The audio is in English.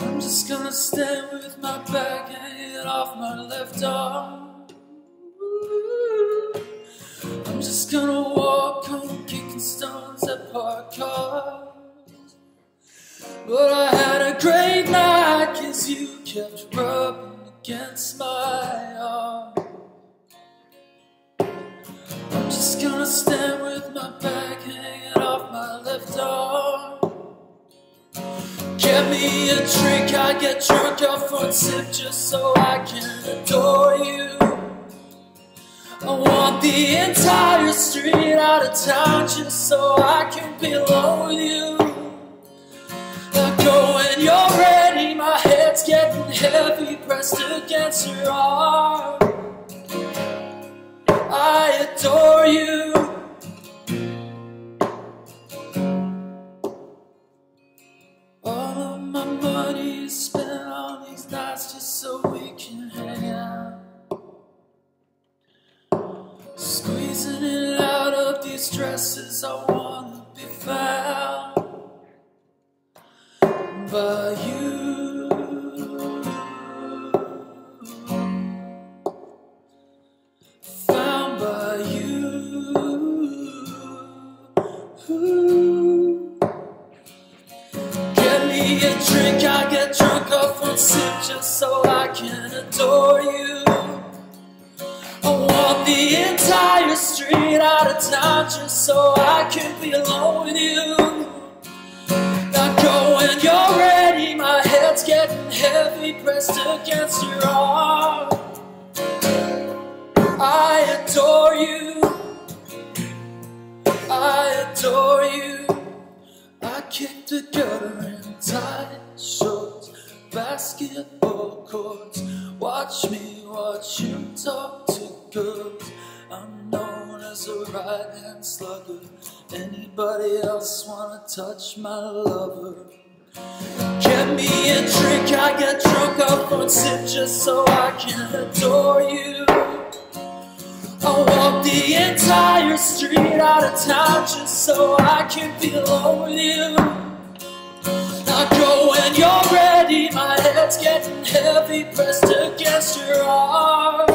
I'm just gonna stand with my back and off my left arm. I'm just gonna walk on kicking stones at park cars. But I had a great night, cause you kept rubbing against my arm. I'm just gonna stand with my back hanging off my left arm. Get me a drink, I get drunk off one sip just so I can adore you. I want the entire street out of town just so I can be alone with you. I go when you're pressed against your arm. I adore you. All of my money is spent on these nights just so we can hang out. Squeezing it out of these dresses, I wanna be found by a drink, I get drunk off one sip just so I can adore you. I want the entire street out of town just so I can be alone with you. Now go when you're ready, my head's getting heavy, pressed against your arm. I adore you. I adore you. I kick the gutter basketball courts. Watch me watch you talk to girls. I'm known as a right hand slugger. Anybody else wanna touch my lover? Get me a drink, I get drunk off one sip just so I can adore you. I walk the entire street out of town just so I can be alone with you. Now go when you're ready, head's getting heavy, pressed against your arm.